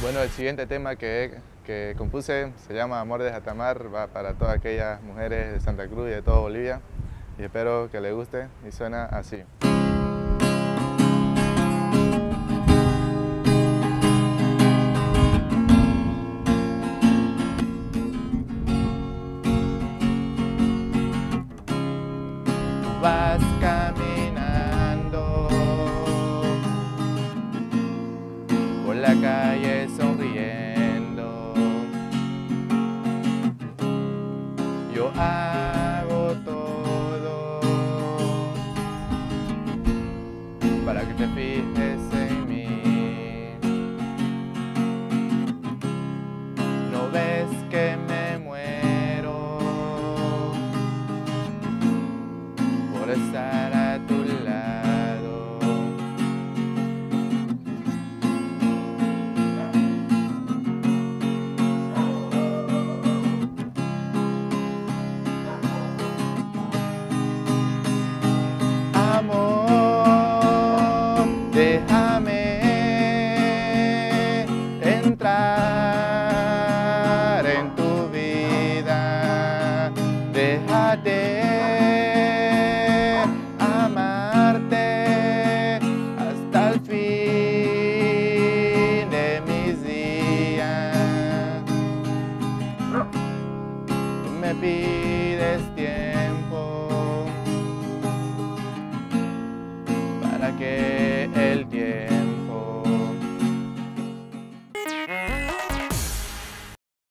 Bueno, el siguiente tema que, que compuse se llama Amor de Jatamar, va para todas aquellas mujeres de Santa Cruz y de toda Bolivia y espero que les guste y suena así. Vas caminando la calle sonriendo. Yo hago todo para que te fijes en mí. No ves que me muero por estar en tu vida. Déjate amarte hasta el fin de mis días. Tú me pides tiempo para que